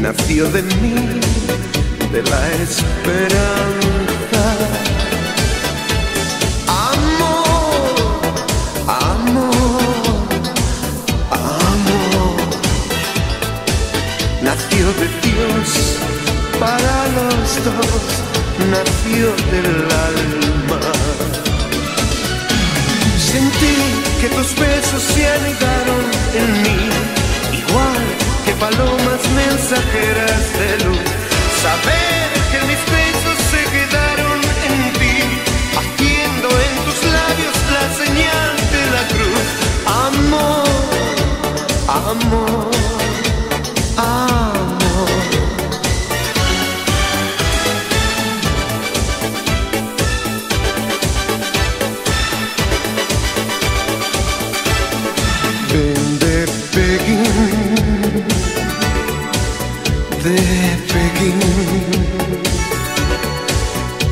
nació de mí, de la esperanza. Amor, amor, amor. Nació de Dios para los dos, nació del alma. Sentí que tus besos se anidaron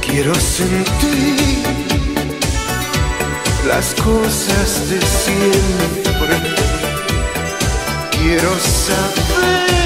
Quiero sentir las cosas de siempre. Quiero saber